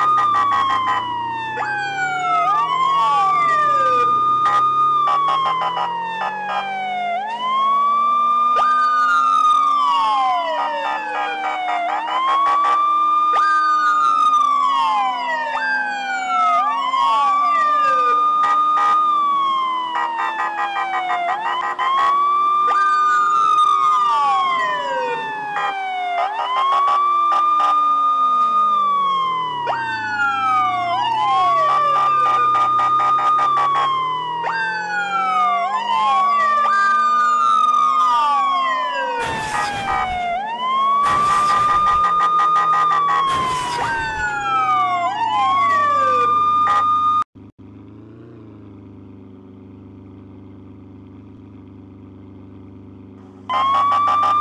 Thank you. Ha ha ha!